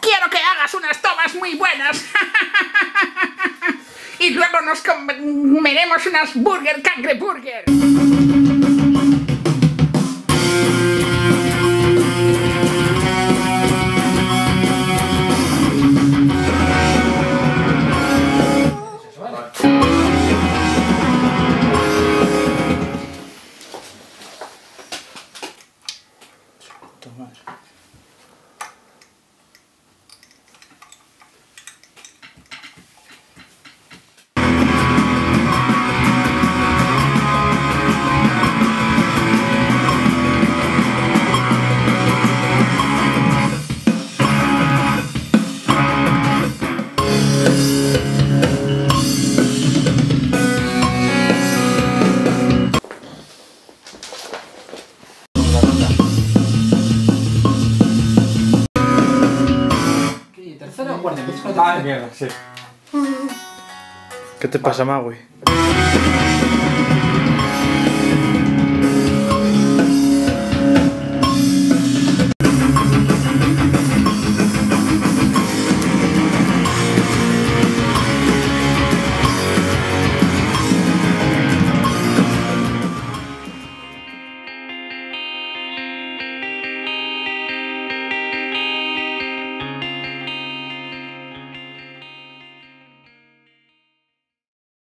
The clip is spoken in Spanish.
quiero que hagas unas tomas muy buenas. y luego nos comeremos unas burger cangreburger. Con la Ah, mierda, sí. ¿Qué te pasa, Magui?